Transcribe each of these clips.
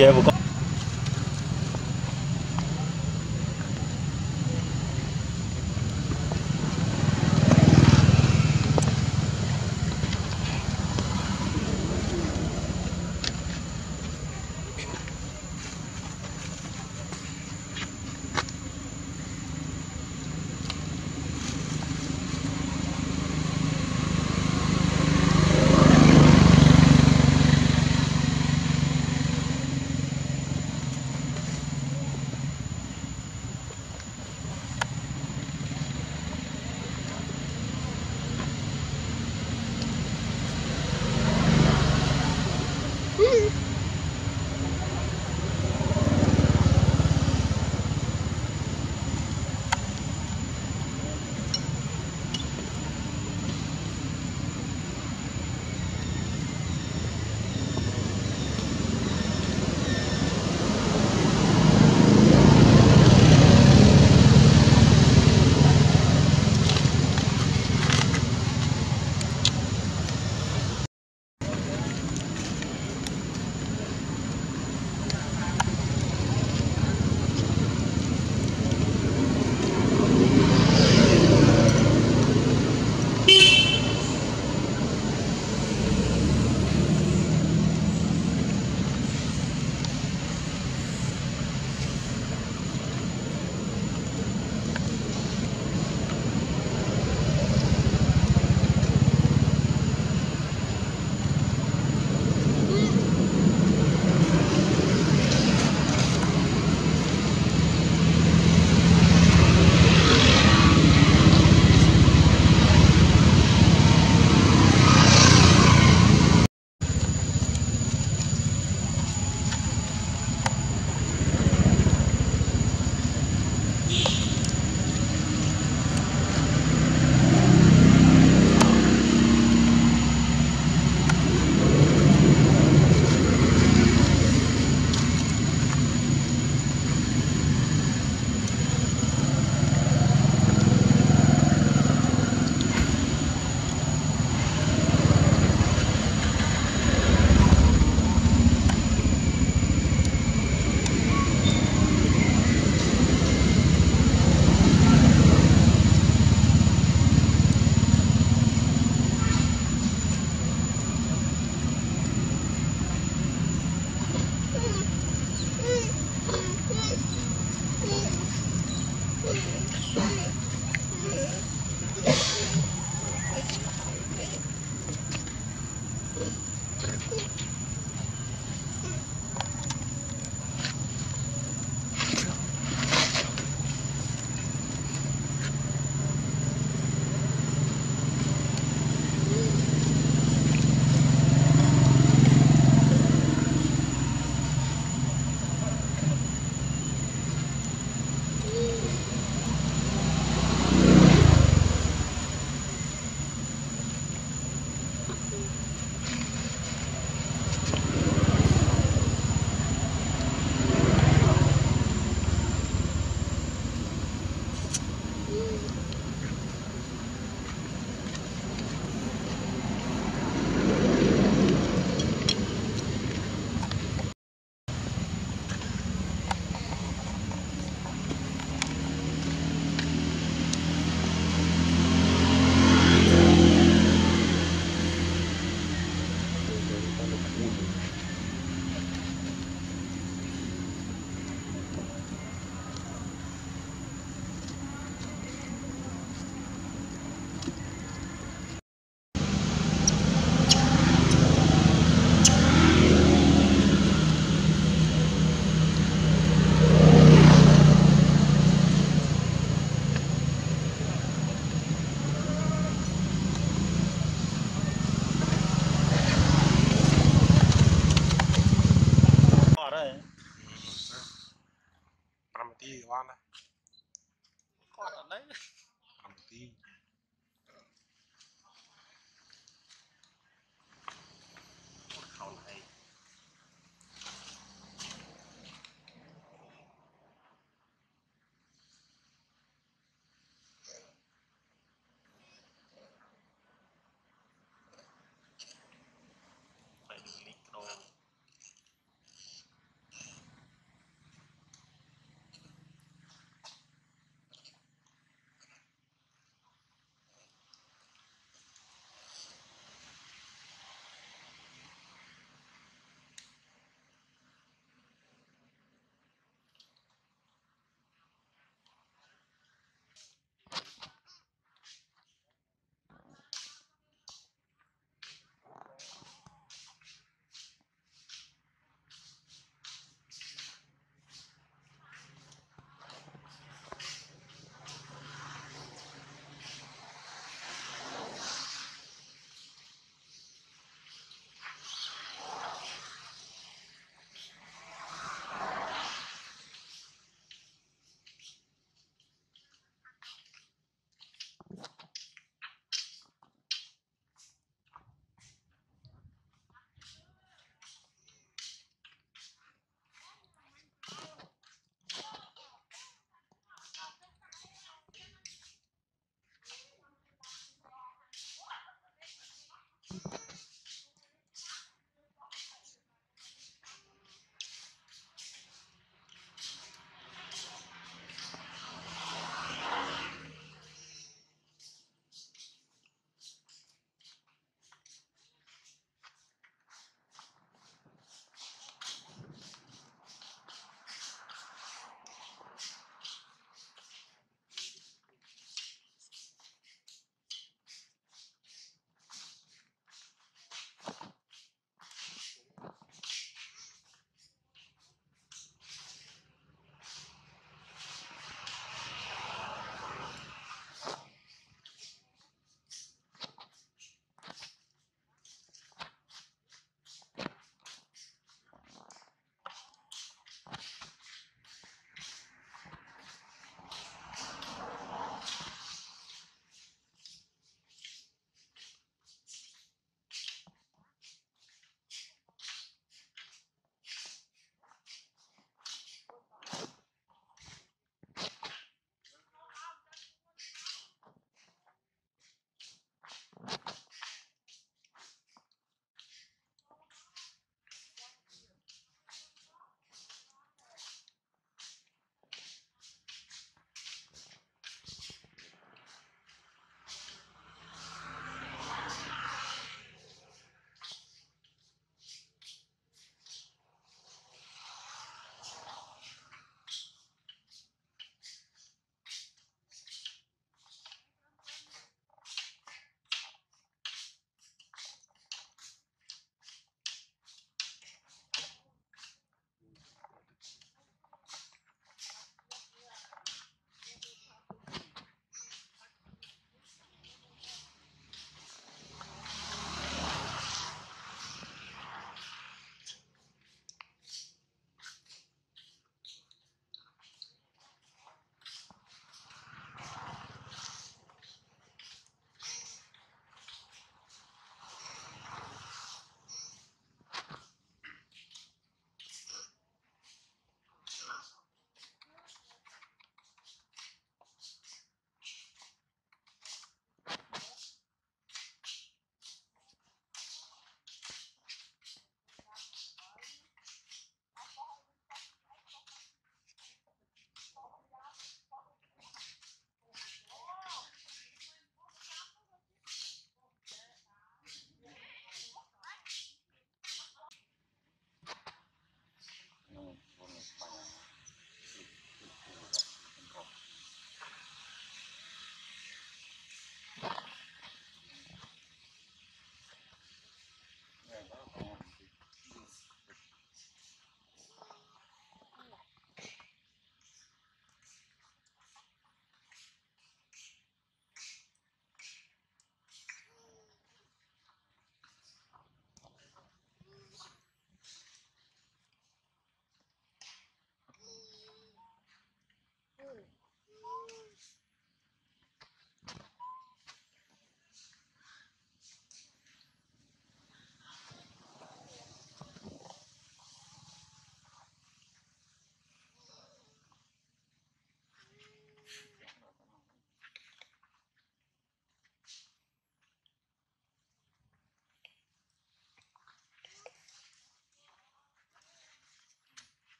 Yeah, Mm-hmm.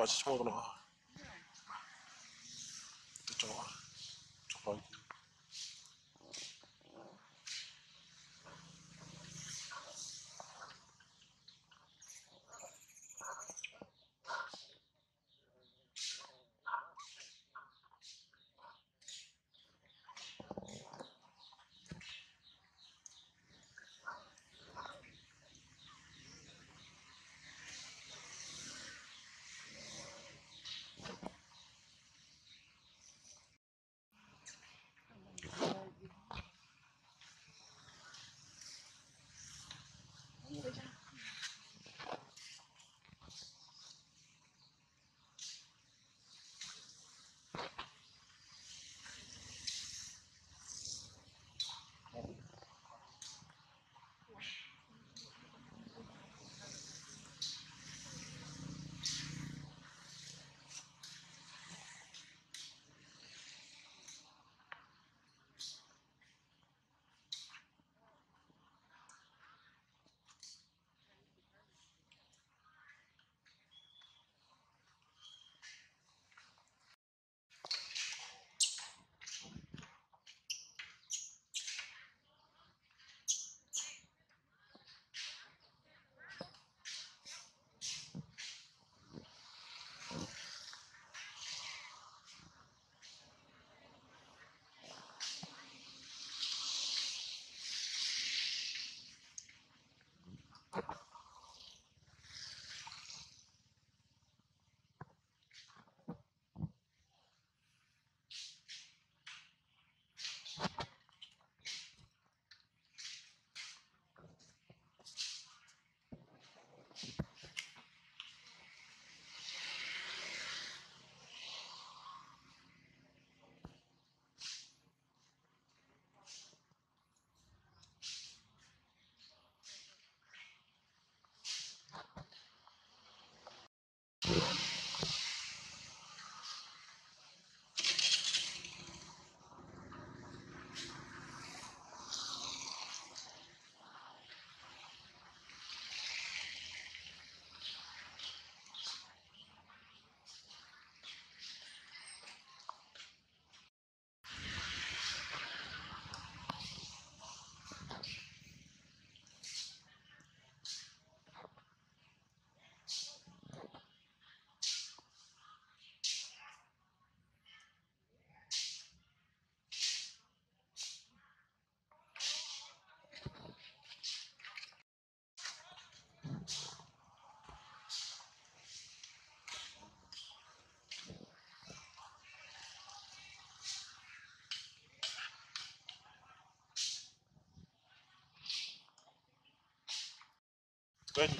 아, 진짜 먹으나. 不要紧